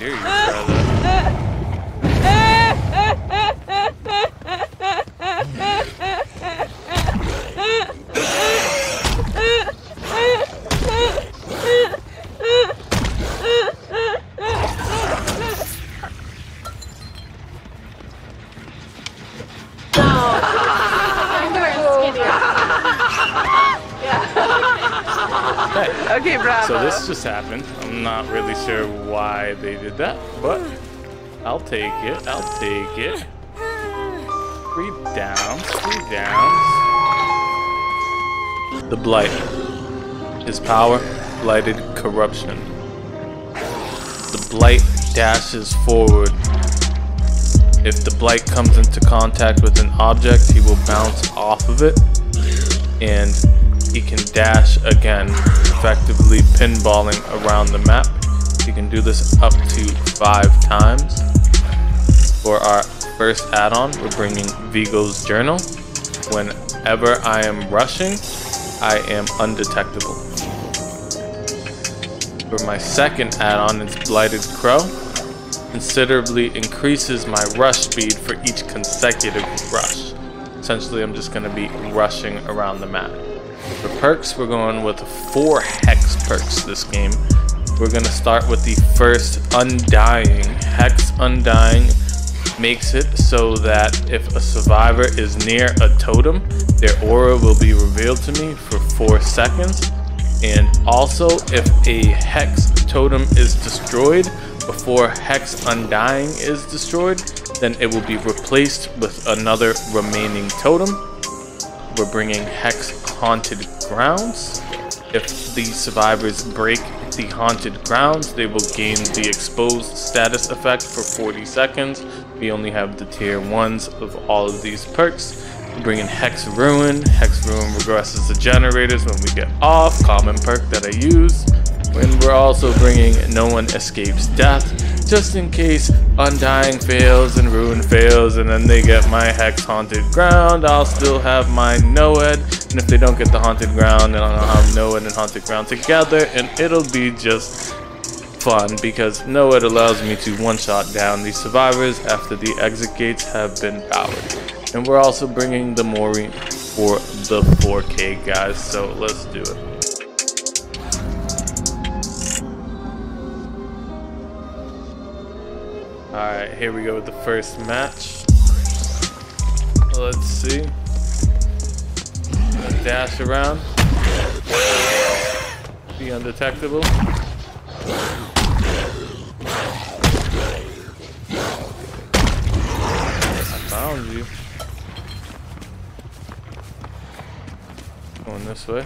dare you try just happened. I'm not really sure why they did that, but I'll take it. I'll take it. Three downs, three downs. The blight. His power, blighted corruption. The blight dashes forward. If the blight comes into contact with an object, he will bounce off of it and he can dash again, effectively pinballing around the map. You can do this up to five times. For our first add-on, we're bringing Vigo's Journal. Whenever I am rushing, I am undetectable. For my second add-on, it's Blighted Crow. Considerably increases my rush speed for each consecutive rush. Essentially, I'm just going to be rushing around the map. For perks, we're going with four Hex perks this game. We're to start with the first Undying. Hex Undying makes it so that if a survivor is near a totem, their aura will be revealed to me for four seconds. And also, if a Hex totem is destroyed before Hex Undying is destroyed, then it will be replaced with another remaining totem. We're bringing Hex Haunted Grounds. If the survivors break the haunted grounds, they will gain the exposed status effect for 40 seconds. We only have the tier 1s of all of these perks. We bring in Hex Ruin. Hex Ruin regresses the generators when we get off, common perk that I use. And we're also bringing No One Escapes Death, just in case Undying fails and Ruin fails, and then they get my Hex Haunted Ground, I'll still have my Noed, and if they don't get the Haunted Ground, then I'll have Noed and Haunted Ground together, and it'll be just fun, because Noed allows me to one-shot down the survivors after the exit gates have been powered. And we're also bringing the Mori for the 4K guys, so let's do it. Alright, here we go with the first match. Let's see. Dash around. Be undetectable. I found you. Going this way.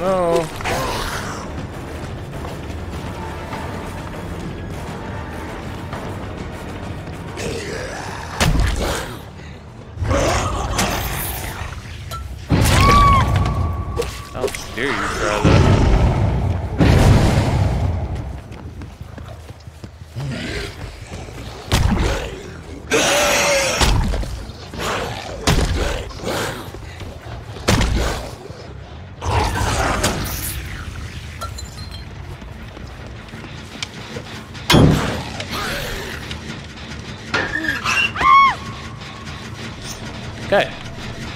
Oh no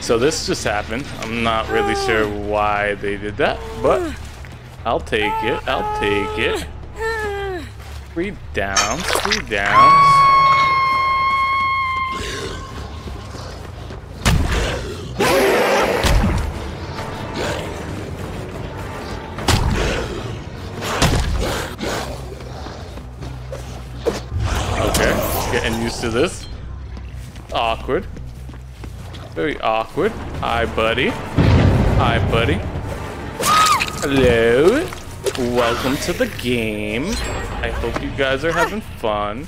so this just happened. I'm not really sure why they did that, but I'll take it. I'll take it. Three downs, three downs. Okay, getting used to this. Awkward. Very awkward. Hi, buddy. Hi, buddy. Hello. Welcome to the game. I hope you guys are having fun.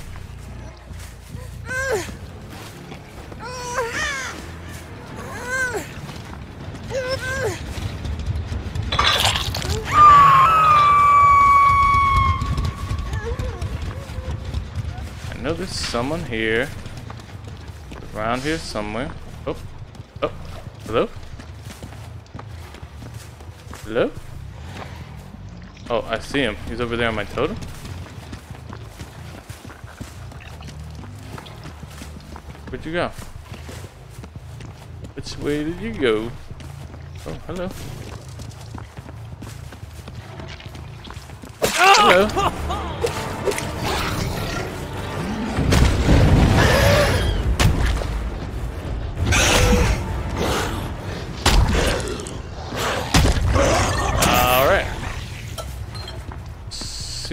I know there's someone here. Around here somewhere. Oh. Oh. Hello? Hello? Oh, I see him. He's over there on my totem. Where'd you go? Which way did you go? Oh, hello. Hello.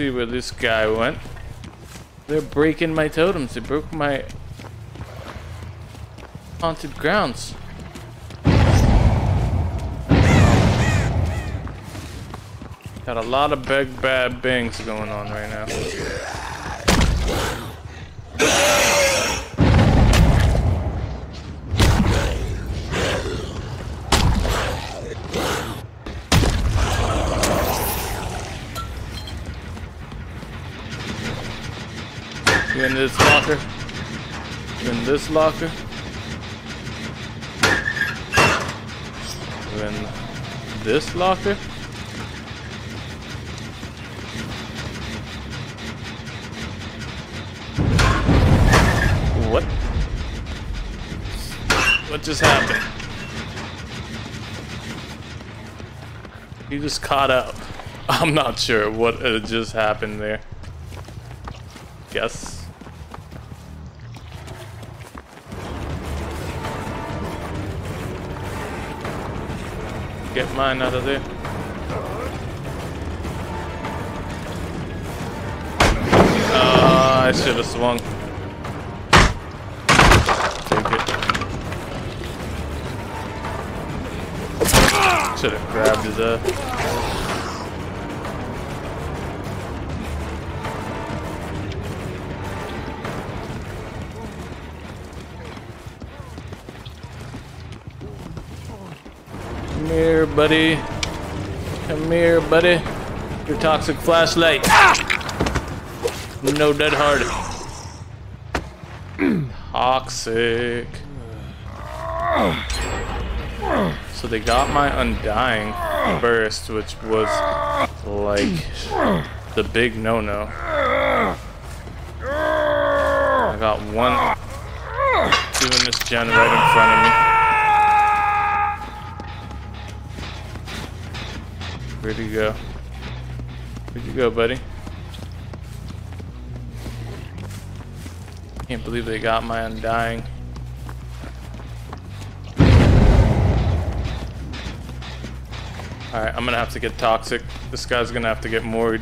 See where this guy went. They're breaking my totems. They broke my haunted grounds. Got a lot of big bad bangs going on right now. Locker? In this locker? In this locker? What? What just happened? He just caught up. I'm not sure what uh, just happened there. Guess. Get mine out of there. Ah, I should have swung. Take it. Should have grabbed his ass. Buddy. Come here, buddy. Your toxic flashlight. No dead hard. Toxic. So they got my undying burst, which was like the big no-no. I got one doing this gen right in front of me. Where'd you go? Where'd you go, buddy? Can't believe they got my undying. Alright, I'm gonna have to get toxic. This guy's gonna have to get moored.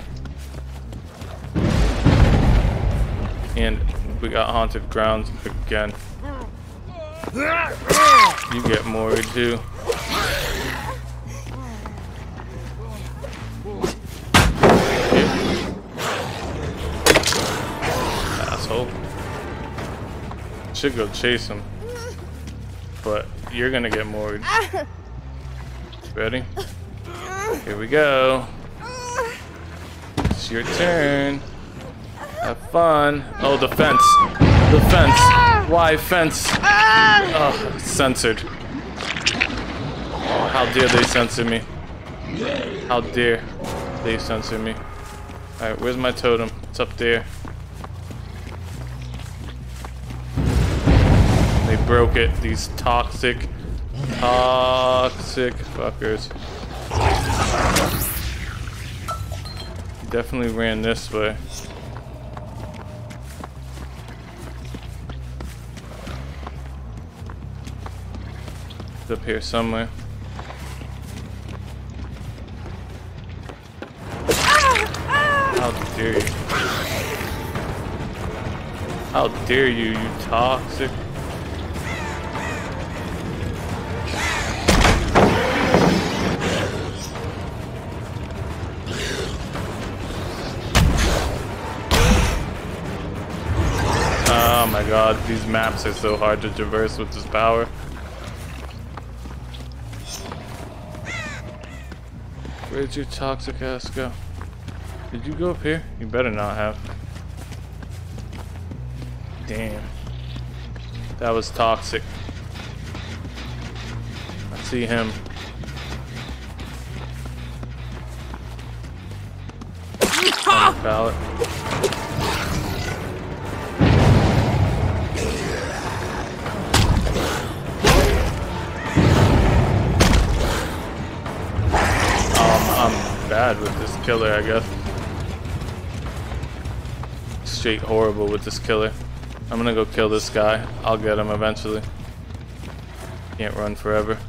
And we got haunted grounds again. You get moored too. Should go chase him. But you're gonna get moored. Ready? Here we go. It's your turn. Have fun. Oh, the fence. The fence. Why fence? Oh, censored. Oh, how dare they censor me? How dare they censor me? Alright, where's my totem? It's up there. They broke it. These toxic, toxic fuckers. Definitely ran this way. It's up here somewhere. How dare you? How dare you, you toxic my god, these maps are so hard to traverse with this power. Where'd your toxic ass go? Did you go up here? You better not have. Damn. That was toxic. I see him. Ballot. Bad with this killer, I guess. Straight horrible with this killer. I'm gonna go kill this guy. I'll get him eventually. Can't run forever.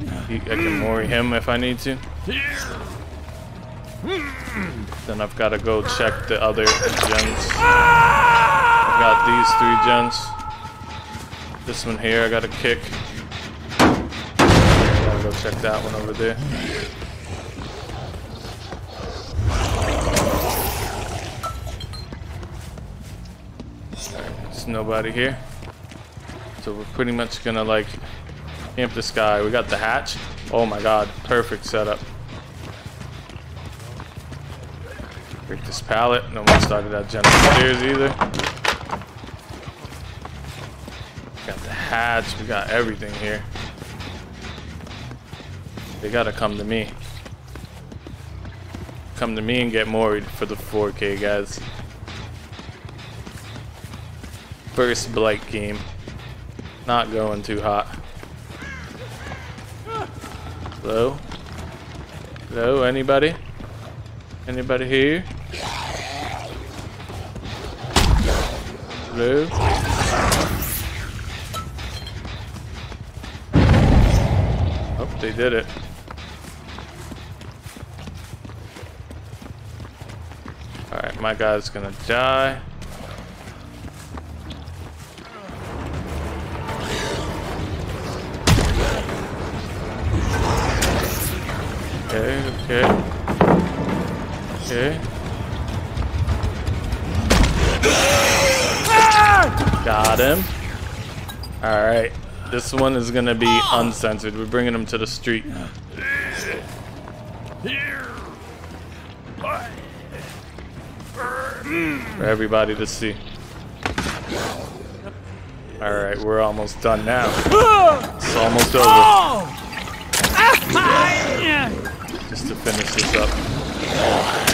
I can worry him if I need to. Then I've got to go check the other gens. I've got these three gens. This one here I got to kick. Gotta go check that one over there. There's nobody here. So we're pretty much gonna like camp this guy. We got the hatch. Oh my god, perfect setup. Break this pallet. No one started that gen upstairs either. Got the hatch. We got everything here. They gotta come to me. Come to me and get more for the 4K, guys. First Blight game. Not going too hot. Hello? Hello, anybody? Anybody here? Hello? Oh, they did it. Alright, my guy's gonna die. Okay, okay. Okay. Got him. Alright. This one is gonna be uncensored. We're bringing him to the street. For everybody to see. Alright, we're almost done now. It's almost over. To finish this up.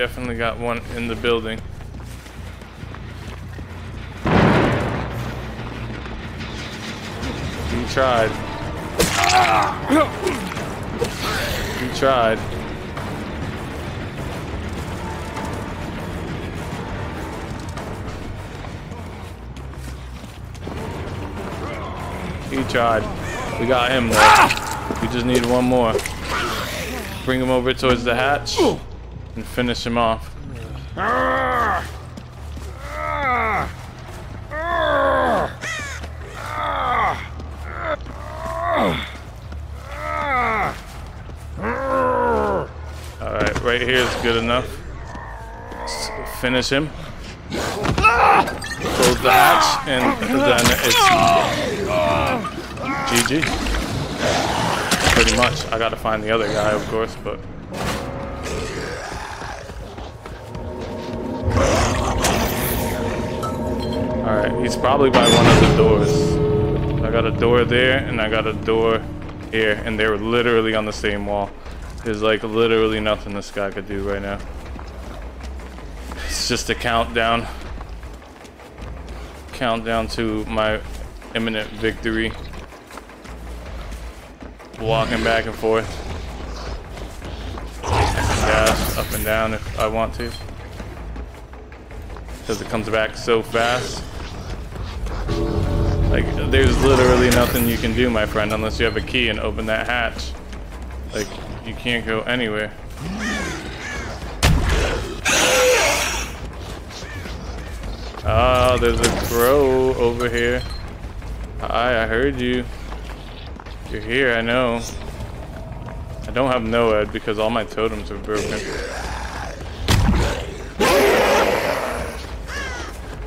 Definitely got one in the building. He tried. He tried. He tried. We got him though. We just need one more. Bring him over towards the hatch and finish him off. Alright, right here is good enough. S- finish him. Close the hatch, and then it's GG. Pretty much. I gotta find the other guy, of course, but. Alright, he's probably by one of the doors. I got a door there, and I got a door here, and they were literally on the same wall. There's like literally nothing this guy could do right now. It's just a countdown. Countdown to my imminent victory. Walking back and forth. Gas up and down if I want to. Because it comes back so fast. Like, there's literally nothing you can do, my friend, unless you have a key and open that hatch. Like, you can't go anywhere. Ah, oh, there's a crow over here. Hi, I heard you. You're here, I know. I don't have NOED because all my totems are broken.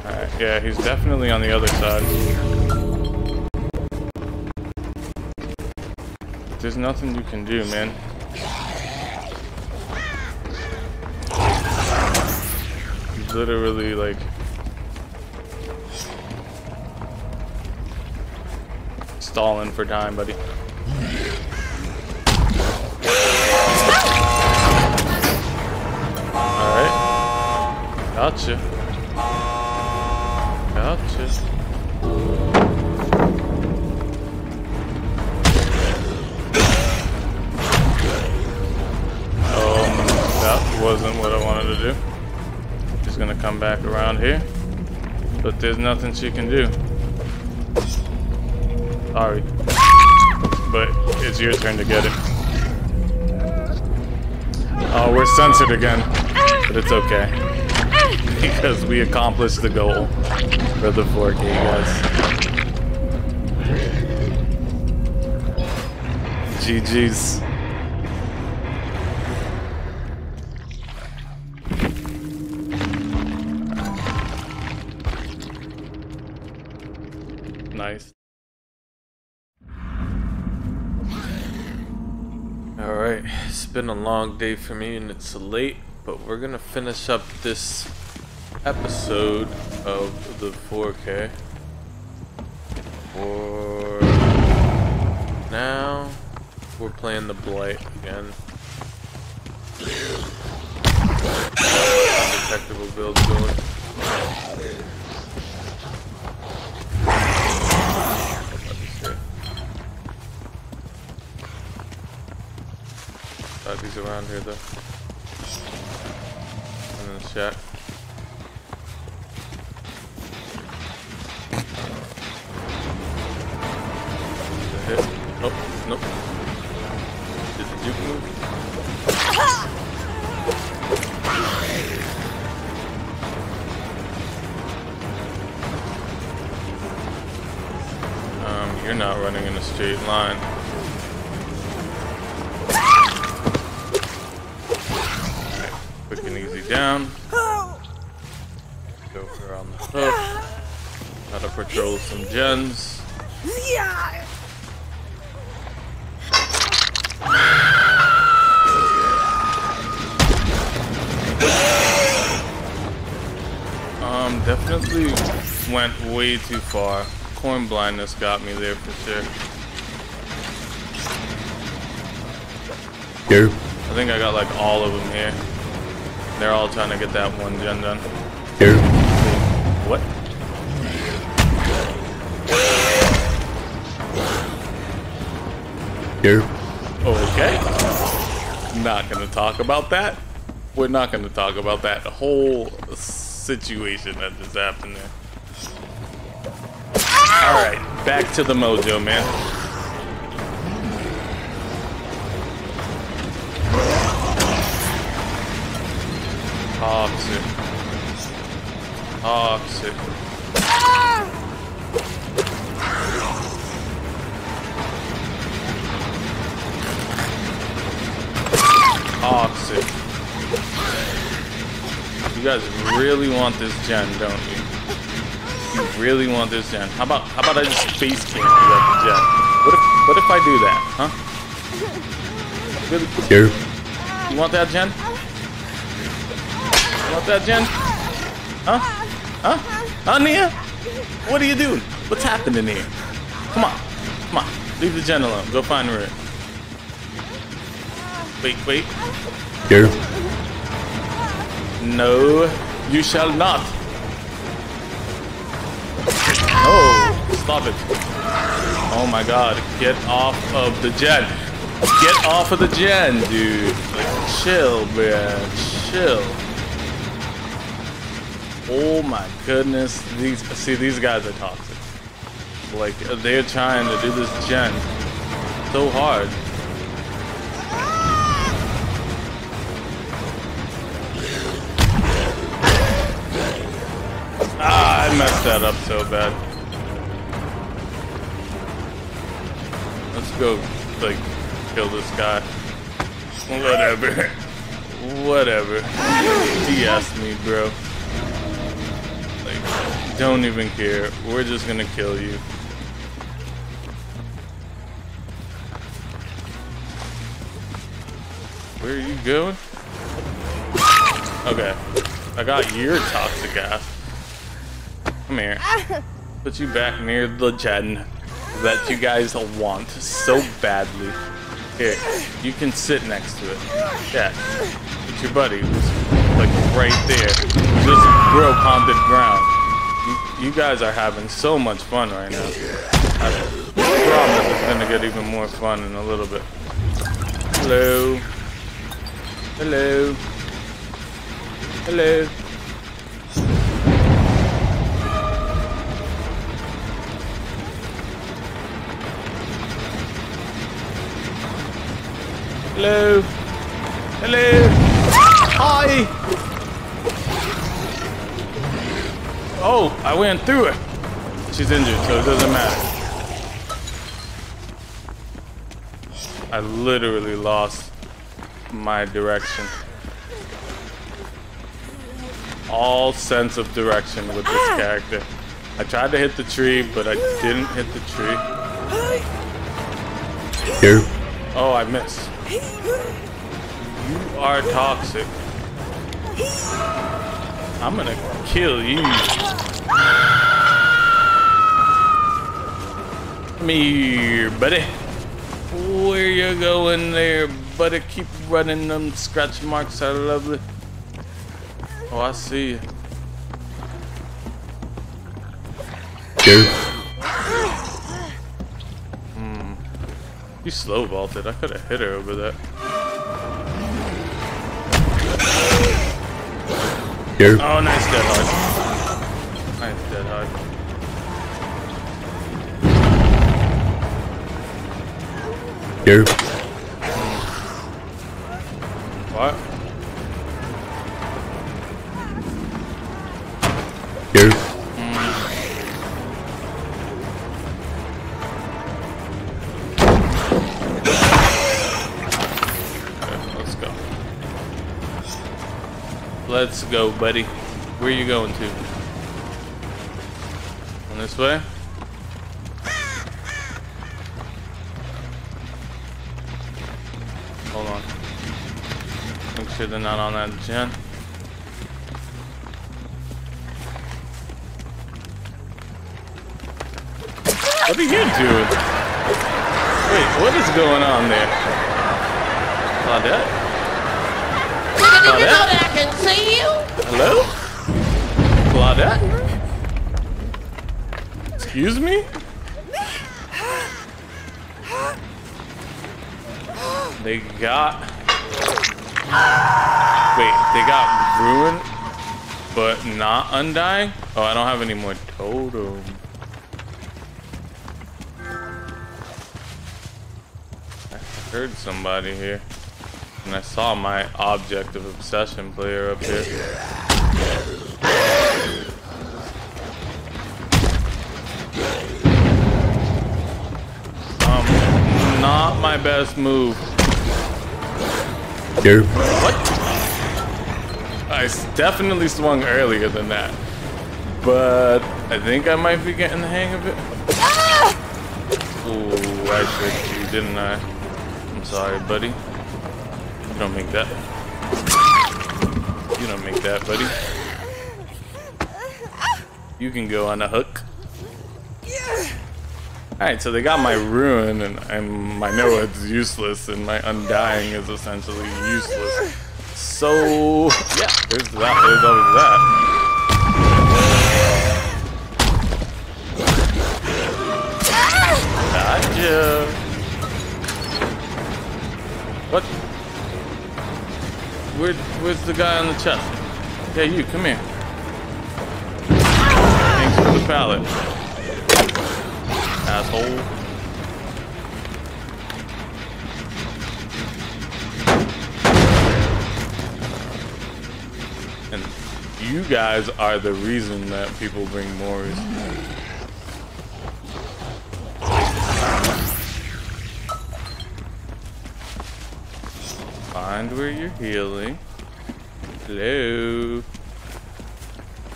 Alright, yeah, he's definitely on the other side. There's nothing you can do, man. Literally like stalling for time, buddy. Alright. Gotcha. Back around here. But there's nothing she can do. Sorry. But it's your turn to get it. Oh, we're censored again. But it's okay. because we accomplished the goal for the 4K, guys. GG's. Been a long day for me and it's late, but we're gonna finish up this episode of the 4K. For now, we're playing the Blight again. Build going. He's around here though. And then shack. Some gens. Um, definitely went way too far. Corn blindness got me there for sure. Go. I think I got like all of them here. They're all trying to get that one gen done. Go. Go. Okay. Not gonna talk about that. We're not gonna talk about that whole situation that just happened there. Alright, back to the mojo, man. Toxic. Toxic. Toxic. You guys really want this gen, don't you? You really want this gen. How about how about I just space camp you at the gen? What if what if I do that, huh? Really? You want that gen? You want that gen? Huh? Huh? Huh, Nea? What are you doing? What's happening here? Come on. Come on. Leave the gen alone. Go find her. Wait, wait. Go. No, you shall not. Oh, stop it. Oh my god, get off of the gen. Get off of the gen, dude. Like, chill, man. Chill. Oh my goodness. These see these guys are toxic. Like, they're trying to do this gen so hard. That up so bad. Let's go, like, kill this guy. Whatever. Whatever. He asked me, bro. Like, don't even care. We're just gonna kill you. Where are you going? Okay. I got your toxic ass. Come here. Ah. Put you back near the gen that you guys want so badly. Here, you can sit next to it. Yeah, it's your buddy who's like right there. Just broke haunted ground. You, you guys are having so much fun right now. I promise it's gonna get even more fun in a little bit. Hello. Hello. Hello. Hello. Hello. Hi. Oh, I went through it. She's injured, so it doesn't matter. I literally lost my direction. All sense of direction with this ah. character. I tried to hit the tree, but I didn't hit the tree. Here. Oh, I missed. You are toxic. I'm gonna kill you. Come here, buddy. Where you going there, buddy? Keep running them scratch marks are lovely. Oh, I see you. Here. You slow vaulted. I could have hit her over that. Here. Oh, nice dead hard. Nice dead hard. Here. Let's go, buddy. Where you going to? On this way? Hold on. Make sure they're not on that gen. What are you doing? Wait, what is going on there? Claudette? Did you know that I can see you? Hello? Claudette? Excuse me? They got... Wait, they got ruined, but not undying? Oh, I don't have any more totem. I heard somebody here. And I saw my object of obsession player up here. Um, not my best move. Here. What? I s- definitely swung earlier than that. But I think I might be getting the hang of it. Ooh, I tricked you, didn't I? I'm sorry, buddy. You don't make that. You don't make that, buddy. You can go on a hook. Alright, so they got my ruin and, and my Noah's useless and my undying is essentially useless. So yeah, there's that, there's always that. Gotcha. Where, where's the guy on the chest? Yeah, you, come here. Thanks for the pallet. asshole. And you guys are the reason that people bring Moors. Where you're healing. Hello.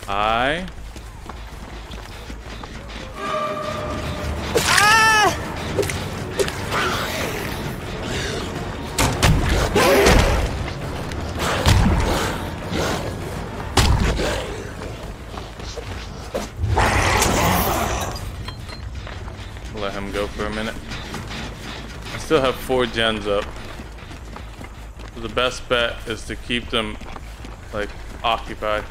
Hi. Let him go for a minute. I still have four gens up. So the best bet is to keep them like occupied.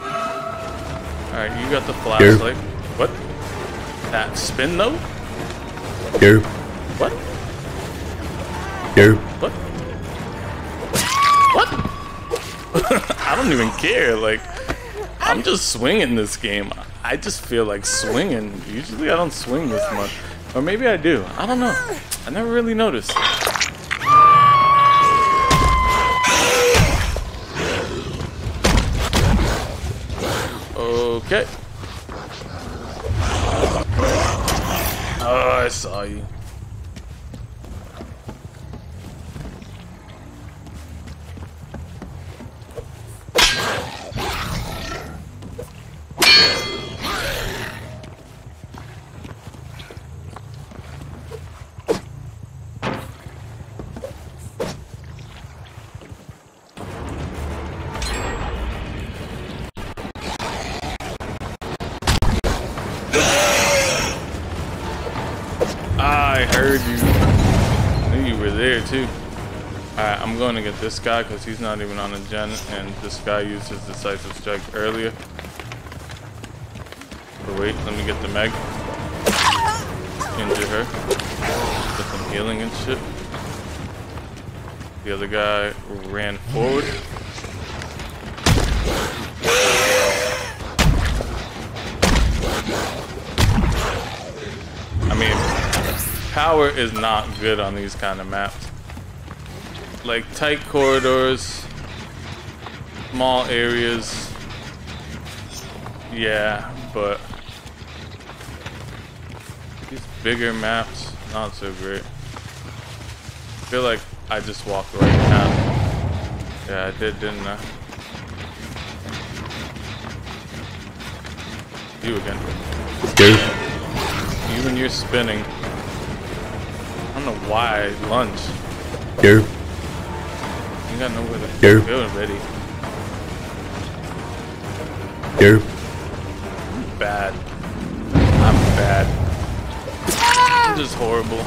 Alright, you got the flashlight. What? That spin though? Go. What? Go. What? What? I don't even care. Like, I'm just swinging this game. I just feel like swinging. Usually I don't swing this much. Or maybe I do. I don't know. I never really noticed. Okay. Oh, I saw you. This guy because he's not even on a gen, and this guy used his decisive strike earlier. But wait, let me get the Meg. Injure her. Get some healing and shit. The other guy ran forward. I mean, power is not good on these kind of maps. Like tight corridors, small areas. Yeah, but these bigger maps, not so great. I feel like I just walked right past. Yeah, I did, didn't I? You again. Go. You and you're spinning. I don't know why I lunge. Got nowhere to Go. go already. Go. Bad. I'm bad. I'm just horrible.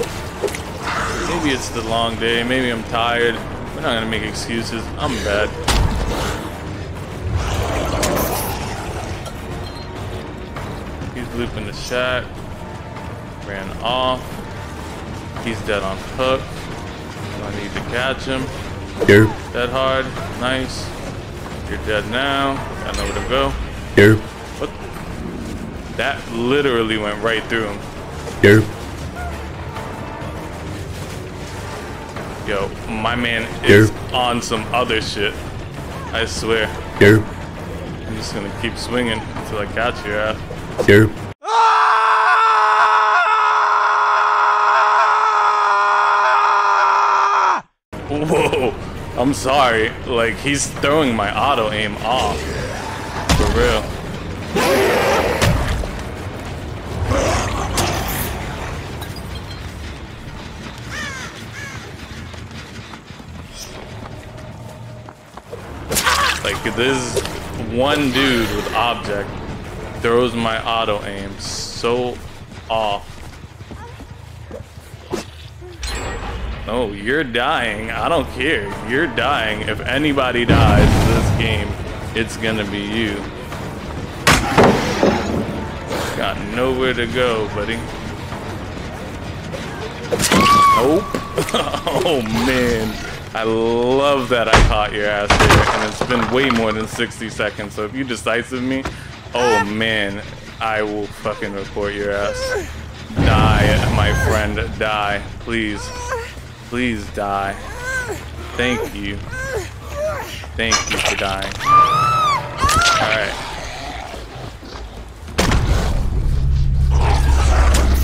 Maybe it's the long day. Maybe I'm tired. We're not gonna make excuses. I'm bad. He's looping the shot. Ran off. He's dead on hook. I need to catch him. Go. Dead hard. Nice. You're dead now. I know where to go. Go. What? That literally went right through him. Go. Yo, my man is on some other shit. I swear. Go. I'm just gonna keep swinging until I catch your ass. Go. I'm sorry. Like, he's throwing my auto aim off. For real. Like, this one dude with object throws my auto aim so off. No, you're dying. I don't care. You're dying. If anybody dies in this game, it's gonna be you. Got nowhere to go, buddy. Nope. oh man. I love that I caught your ass there, and it's been way more than 60 seconds. So if you decisive me, oh man, I will fucking report your ass. Die, my friend, die. Please. Please die. Thank you. Thank you for dying. Alright.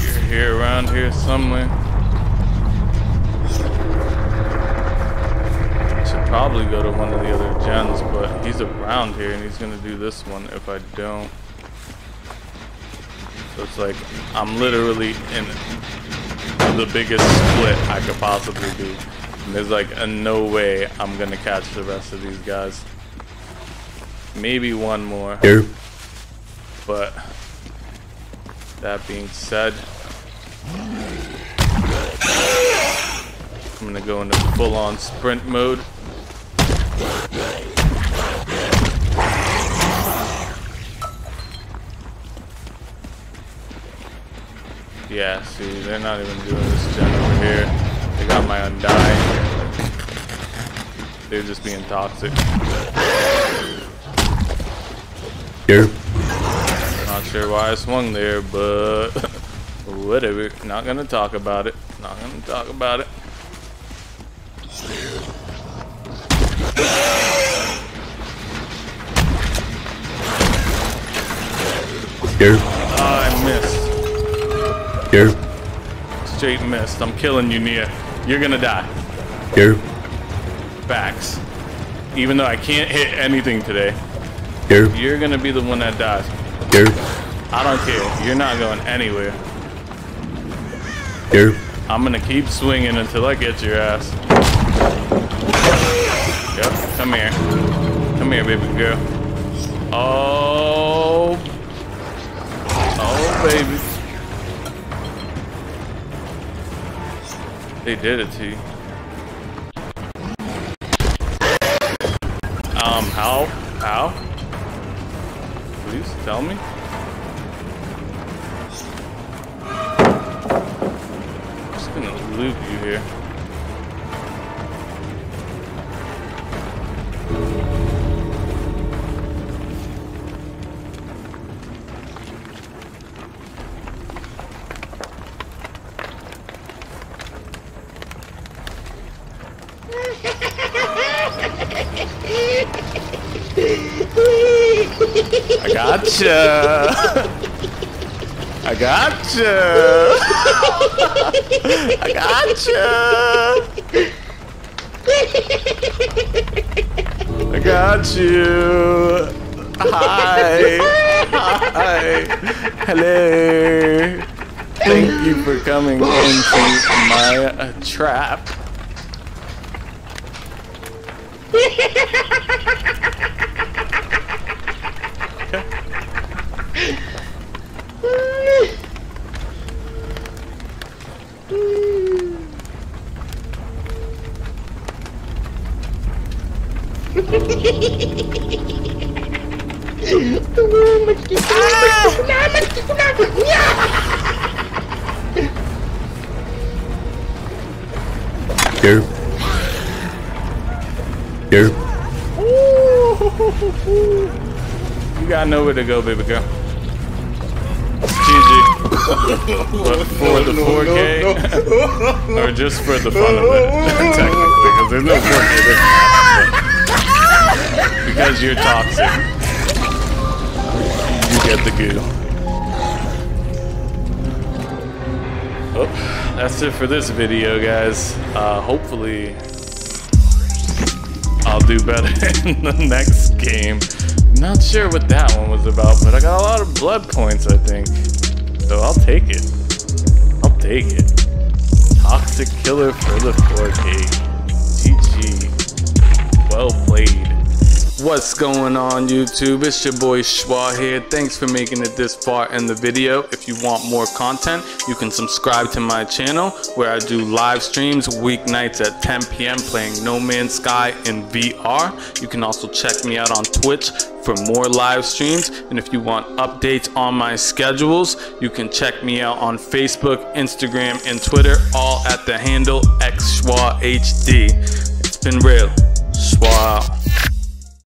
You're here around here somewhere. Should probably go to one of the other gens, but he's around here and he's gonna do this one if I don't. So it's like I'm literally in the biggest split I could possibly do. And there's like a no way I'm gonna catch the rest of these guys. Maybe one more. But that being said, I'm gonna go into full on sprint mode. Yeah, see, they're not even doing this gen over here. They got my undying. They're just being toxic. Here. Not sure why I swung there, but whatever. Not gonna talk about it. Not gonna talk about it. Derp. Ah, I missed. Derp. Straight missed. I'm killing you, Nea. You're gonna die. Derp. Facts. Even though I can't hit anything today, Derp. you're gonna be the one that dies. Derp. I don't care. You're not going anywhere. Derp. I'm gonna keep swinging until I get your ass. Yep, come here. Come here, baby girl. Oh. Oh, baby. They did it to you. Um, how? How? Please tell me. I'm just gonna loop you here. Gotcha. I gotcha. I gotcha. I got you. Hi. Hi. Hello. Thank you for coming into my uh, trap. Derp. Derp. You got nowhere to go, baby girl. But for the 4K, or just for the fun of it, technically, because there's no 4K this match, but because you're toxic, you get the goo. Oh, that's it for this video, guys. Uh, hopefully, I'll do better in the next game. Not sure what that one was about, but I got a lot of blood points, I think. So I'll take it. I'll take it. Toxic killer for the 4K. GG. Well played. What's going on YouTube? It's your boy Shwa here. Thanks for making it this far in the video. If you want more content, you can subscribe to my channel where I do live streams weeknights at 10 p.m. playing No Man's Sky in VR. You can also check me out on Twitch for more live streams. And if you want updates on my schedules, you can check me out on Facebook, Instagram, and Twitter, all at the handle xShwaHD. It's been real.